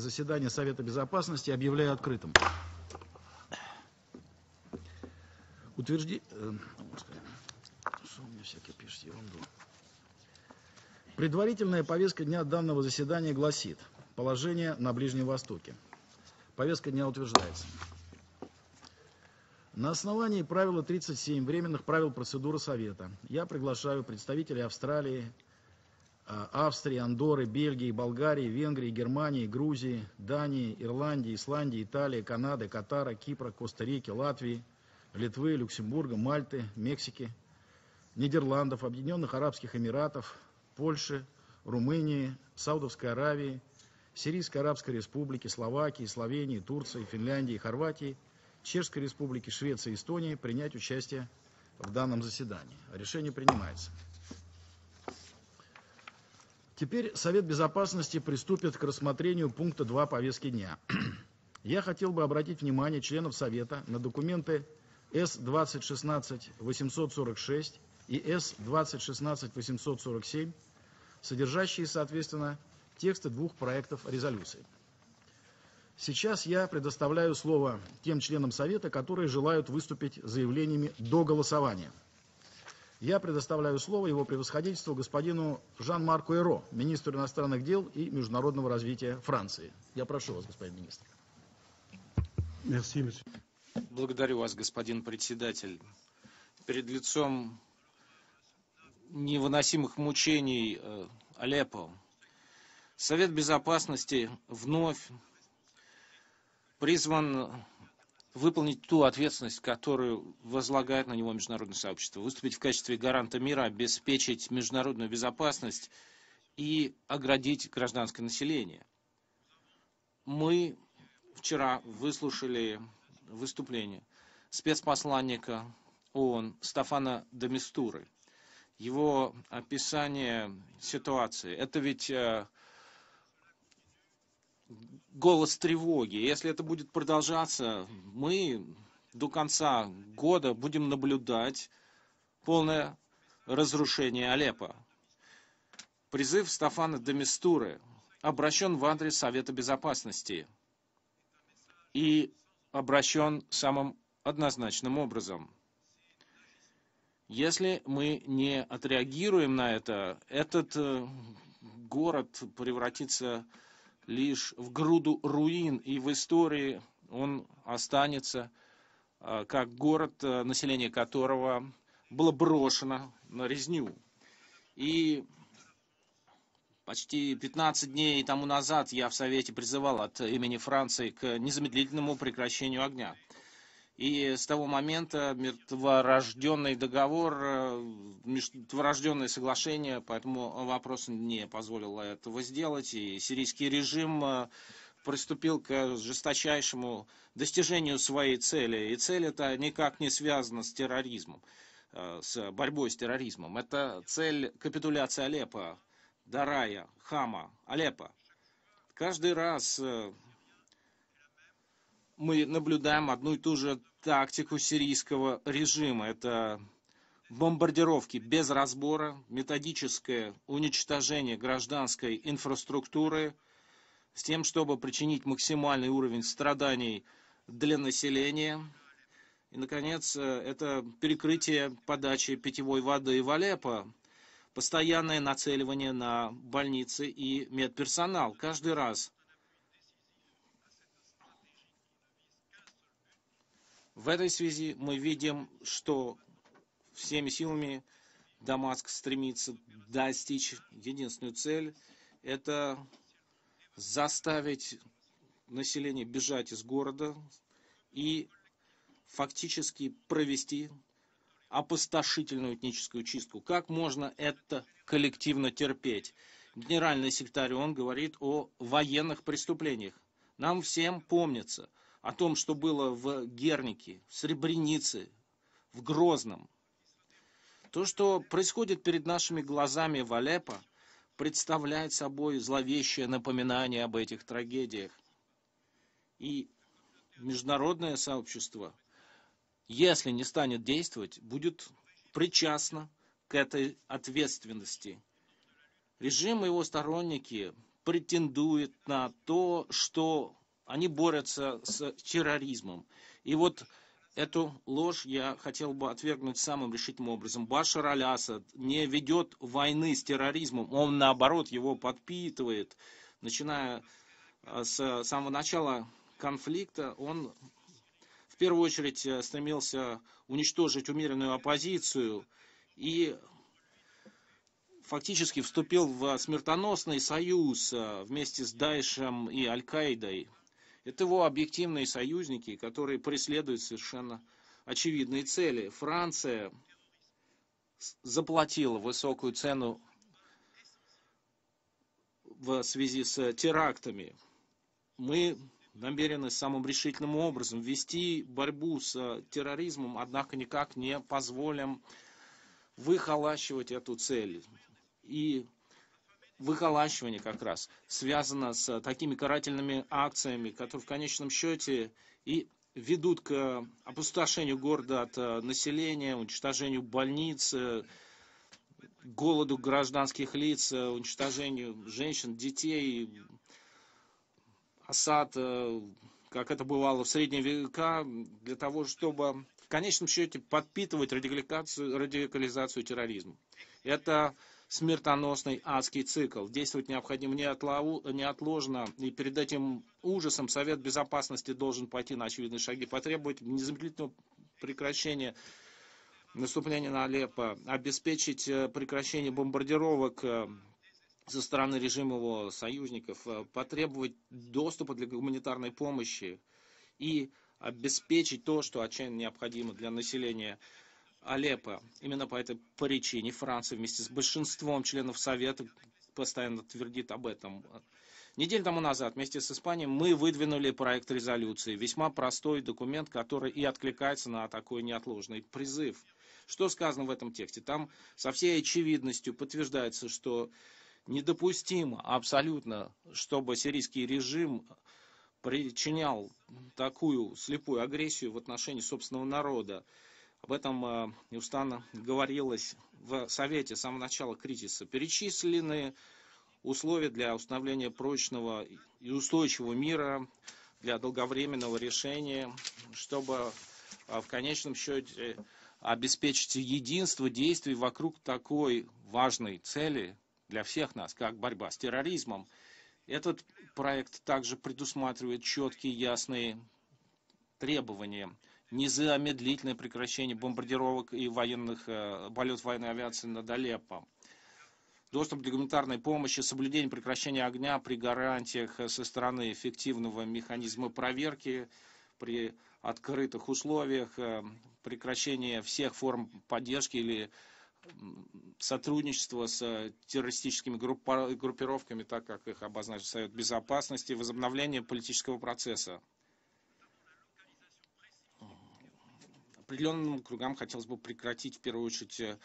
заседания Совета Безопасности объявляю открытым. Утвержди... э. Предварительная повестка дня данного заседания гласит «Положение на Ближнем Востоке». Повестка дня утверждается. На основании правила 37 временных правил процедуры Совета я приглашаю представителей Австралии, Австрии, Андоры, Бельгии, Болгарии, Венгрии, Германии, Грузии, Дании, Ирландии, Исландии, Италии, Канады, Катара, Кипра, Коста-Рики, Латвии, Литвы, Люксембурга, Мальты, Мексики, Нидерландов, Объединенных Арабских Эмиратов, Польши, Румынии, Саудовской Аравии, Сирийской Арабской Республики, Словакии, Словении, Турции, Финляндии, Хорватии, Чешской Республики, Швеции Эстонии принять участие в данном заседании. Решение принимается. Теперь Совет Безопасности приступит к рассмотрению пункта 2 повестки дня. Я хотел бы обратить внимание членов Совета на документы С-2016-846 и С-2016-847, содержащие, соответственно, тексты двух проектов резолюции. Сейчас я предоставляю слово тем членам Совета, которые желают выступить заявлениями до голосования. Я предоставляю слово его превосходительству господину Жан-Марку Эро, министру иностранных дел и международного развития Франции. Я прошу вас, господин министр. Благодарю вас, господин председатель. Перед лицом невыносимых мучений э, Алеппо Совет Безопасности вновь призван выполнить ту ответственность, которую возлагает на него международное сообщество, выступить в качестве гаранта мира, обеспечить международную безопасность и оградить гражданское население. Мы вчера выслушали выступление спецпосланника ООН Стефана Домистуры. Его описание ситуации. Это ведь э, голос тревоги. Если это будет продолжаться, мы до конца года будем наблюдать полное разрушение Алеппо. Призыв Стефана Демистуры обращен в адрес Совета Безопасности и обращен самым однозначным образом. Если мы не отреагируем на это, этот э, город превратится в лишь в груду руин, и в истории он останется а, как город, а, население которого было брошено на резню. И почти 15 дней тому назад я в Совете призывал от имени Франции к незамедлительному прекращению огня. И с того момента мертворожденный договор, э, мертворожденное соглашение по этому вопросу не позволило этого сделать. И сирийский режим э, приступил к жесточайшему достижению своей цели. И цель эта никак не связана с терроризмом, э, с борьбой с терроризмом. Это цель капитуляции Алеппо, Дарая, Хама, Алеппо. Каждый раз мы наблюдаем одну и ту же тактику сирийского режима. Это бомбардировки без разбора, методическое уничтожение гражданской инфраструктуры с тем, чтобы причинить максимальный уровень страданий для населения. И, наконец, это перекрытие подачи питьевой воды в Алеппо, постоянное нацеливание на больницы и медперсонал каждый раз – В этой связи мы видим, что всеми силами Дамаск стремится достичь единственную цель – это заставить население бежать из города и фактически провести опустошительную этническую чистку. Как можно это коллективно терпеть? Генеральный секретарь он говорит о военных преступлениях. Нам всем помнится – о том, что было в Гернике, в Сребренице, в Грозном. То, что происходит перед нашими глазами в Алеппо, представляет собой зловещее напоминание об этих трагедиях. И международное сообщество, если не станет действовать, будет причастно к этой ответственности. Режим и его сторонники претендует на то, что они борются с терроризмом. И вот эту ложь я хотел бы отвергнуть самым решительным образом. Башар аль-Асад не ведет войны с терроризмом, он наоборот его подпитывает. Начиная э, с самого начала конфликта, он в первую очередь э, стремился уничтожить умеренную оппозицию и фактически вступил в смертоносный союз э, вместе с Даишем и Аль-Каидой. Это его объективные союзники, которые преследуют совершенно очевидные цели. Франция заплатила высокую цену в связи с терактами. Мы намерены самым решительным образом вести борьбу с терроризмом, однако никак не позволим выхолащивать эту цель. И выхолащивание как раз связано с такими карательными акциями, которые в конечном счете и ведут к опустошению города от э, населения, уничтожению больниц, э, голоду гражданских лиц, э, уничтожению женщин, детей. Асад, как это бывало в средние века, для того, чтобы в конечном счете подпитывать радикализацию терроризма. Это смертоносный адский цикл. Действовать необходимо неотложно, и перед этим ужасом Совет Безопасности должен пойти на очевидные шаги, потребовать незамедлительного прекращения наступления на Алеппо, обеспечить э, прекращение бомбардировок э, со стороны режима его союзников, э, потребовать доступа для гуманитарной помощи и обеспечить то, что отчаянно необходимо для населения Алеппо. Именно по этой причине Франция вместе с большинством членов Совета постоянно твердит об этом. Неделю тому назад вместе с Испанией мы выдвинули проект резолюции. Весьма простой документ, который и откликается на такой неотложный призыв. Что сказано в этом тексте? Там со всей очевидностью подтверждается, что недопустимо абсолютно, чтобы сирийский режим причинял такую слепую агрессию в отношении собственного народа. Об этом э, неустанно говорилось в Совете с самого начала кризиса. Перечислены условия для установления прочного и устойчивого мира, для долговременного решения, чтобы э, в конечном счете обеспечить единство действий вокруг такой важной цели для всех нас, как борьба с терроризмом. Этот проект также предусматривает четкие, ясные требования – незамедлительное прекращение бомбардировок и военных э, полетов военной авиации над Алеппо, доступ к гуманитарной помощи, соблюдение прекращения огня при гарантиях э, со стороны эффективного механизма проверки при открытых условиях, э, прекращение всех форм поддержки или сотрудничества с террористическими группировками, так как их обозначил Совет Безопасности, возобновление политического процесса. Определенным кругам хотелось бы прекратить в первую очередь э,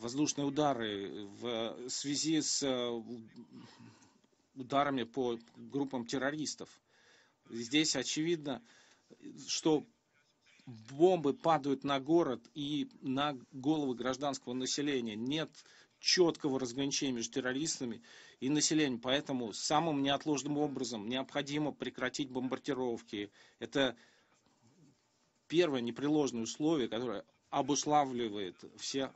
воздушные удары в связи с э, ударами по группам террористов. Здесь очевидно, что бомбы падают на город и на головы гражданского населения. Нет четкого разграничения между террористами и населением. Поэтому самым неотложным образом необходимо прекратить бомбардировки. Это первое непреложное условие, которое обуславливает все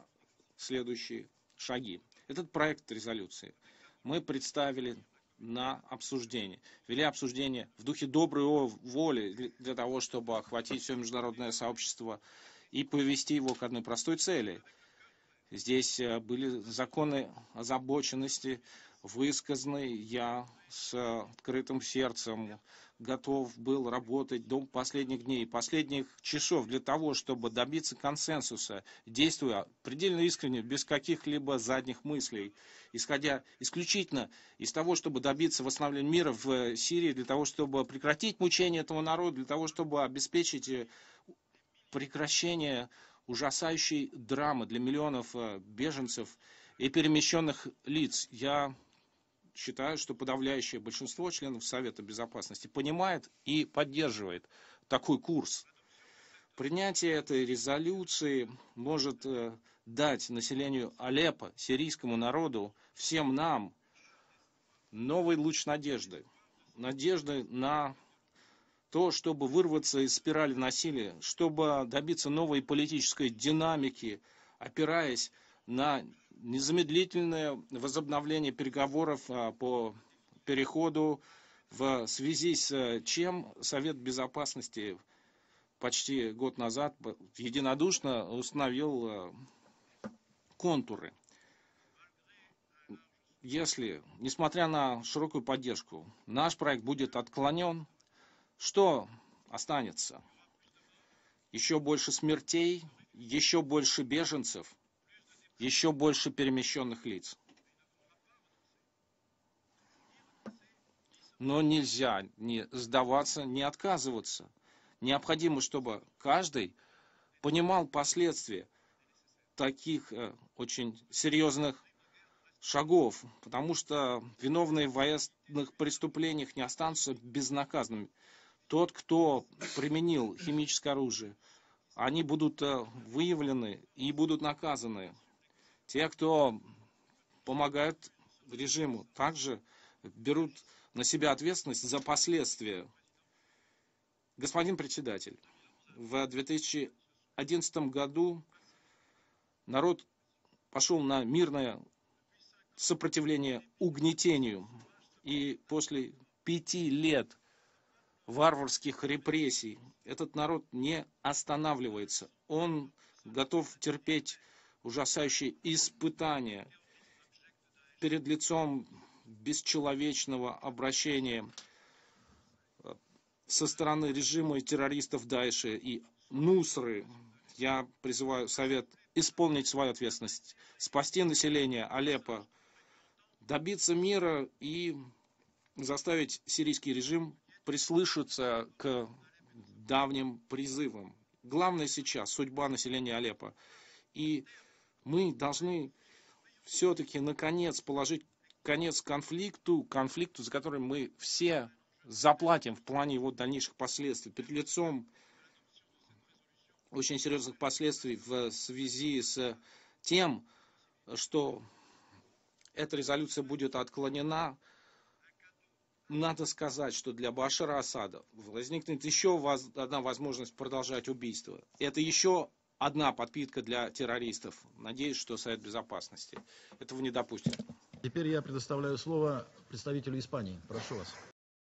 следующие шаги. Этот проект резолюции мы представили на обсуждение. Вели обсуждение в духе доброй воли для того, чтобы охватить все международное сообщество и повести его к одной простой цели. Здесь э, были законы озабоченности высказаны. Я с открытым сердцем готов был работать до последних дней, последних часов для того, чтобы добиться консенсуса, действуя предельно искренне, без каких-либо задних мыслей, исходя исключительно из того, чтобы добиться восстановления мира в Сирии, для того, чтобы прекратить мучение этого народа, для того, чтобы обеспечить э, прекращение ужасающей драмы для миллионов э, беженцев и перемещенных лиц. Я считаю, что подавляющее большинство членов Совета Безопасности понимает и поддерживает такой курс. Принятие этой резолюции может э, дать населению Алеппо, сирийскому народу, всем нам новый луч надежды. Надежды на то, чтобы вырваться из спирали насилия, чтобы добиться новой политической динамики, опираясь на незамедлительное возобновление переговоров а, по переходу, в связи с чем Совет Безопасности почти год назад единодушно установил а, контуры. Если, несмотря на широкую поддержку, наш проект будет отклонен, что останется? Еще больше смертей, еще больше беженцев, еще больше перемещенных лиц. Но нельзя не сдаваться, не отказываться. Необходимо, чтобы каждый понимал последствия таких э, очень серьезных шагов, потому что виновные в военных преступлениях не останутся безнаказанными. Тот, кто применил химическое оружие, они будут э, выявлены и будут наказаны. Те, кто помогают режиму, также берут на себя ответственность за последствия. Господин председатель, в 2011 году народ пошел на мирное сопротивление угнетению. И после пяти лет варварских репрессий этот народ не останавливается. Он готов терпеть ужасающие испытания перед лицом бесчеловечного обращения э, со стороны режима и террористов Дайши и Нусры. Я призываю Совет исполнить свою ответственность, спасти население Алеппо, добиться мира и заставить сирийский режим прислушаться к давним призывам. Главное сейчас судьба населения Алеппо. И мы должны все-таки наконец положить конец конфликту, конфликту, за который мы все заплатим в плане его дальнейших последствий. Перед лицом очень серьезных последствий в связи с тем, что эта резолюция будет отклонена, надо сказать, что для Башара Асада возникнет еще одна возможность продолжать убийство. Это еще одна подпитка для террористов. Надеюсь, что Совет Безопасности этого не допустит. Теперь я предоставляю слово представителю Испании. Прошу вас.